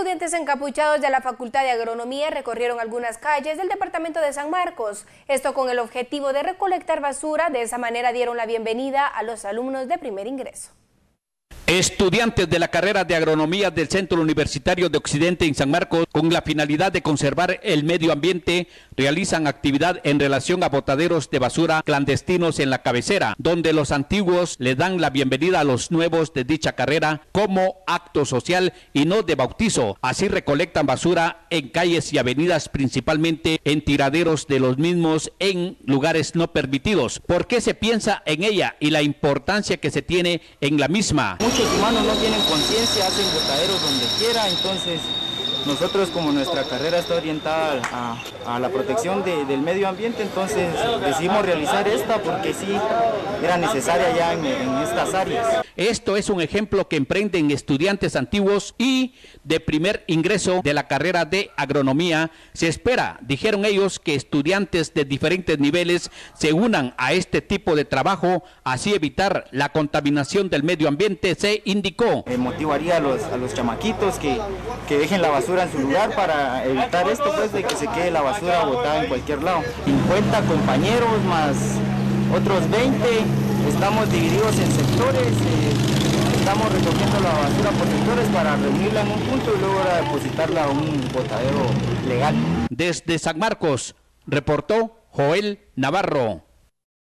Estudiantes encapuchados de la Facultad de Agronomía recorrieron algunas calles del departamento de San Marcos, esto con el objetivo de recolectar basura, de esa manera dieron la bienvenida a los alumnos de primer ingreso. Estudiantes de la carrera de agronomía del Centro Universitario de Occidente en San Marcos, con la finalidad de conservar el medio ambiente, realizan actividad en relación a botaderos de basura clandestinos en la cabecera, donde los antiguos le dan la bienvenida a los nuevos de dicha carrera como acto social y no de bautizo. Así recolectan basura en calles y avenidas, principalmente en tiraderos de los mismos en lugares no permitidos. ¿Por qué se piensa en ella y la importancia que se tiene en la misma? Muchos humanos no tienen conciencia, hacen botaderos donde quiera, entonces nosotros como nuestra carrera está orientada a, la protección del medio ambiente, entonces decidimos realizar esta porque sí era necesaria ya en, en, estas áreas. Esto es un ejemplo que emprenden estudiantes antiguos y de primer ingreso de la carrera de agronomía. Se espera, dijeron ellos, que estudiantes de diferentes niveles se unan a este tipo de trabajo, así evitar la contaminación del medio ambiente, se indicó. Eh, motivaría a los, a los chamaquitos que, que dejen la basura en su lugar para evitar esto, pues, de que se quede la basura botada en cualquier lado. 50 compañeros más otros 20, estamos divididos en sectores, eh, estamos recogiendo la basura por sectores para reunirla en un punto y luego depositarla a un botadero legal. Desde San Marcos, reportó Joel Navarro.